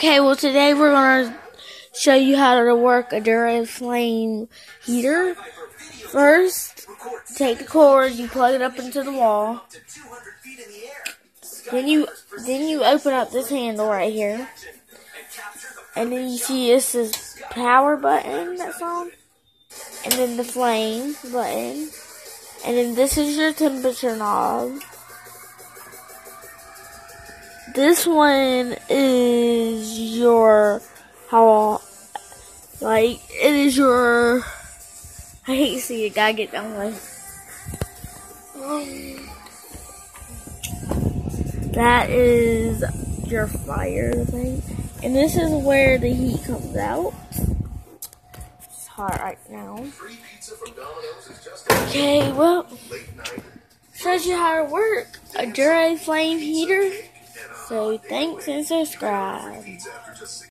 Okay, well today we're gonna show you how to work a Duraflame heater. First, take the cord, you plug it up into the wall. Then you then you open up this handle right here. And then you see this is power button that's on. And then the flame button. And then this is your temperature knob. This one is your how like it is your I hate to see a guy get down like that is your fire thing. And this is where the heat comes out. It's hot right now. Okay, well shows you how to work a Duraflame heater. So thanks and subscribe.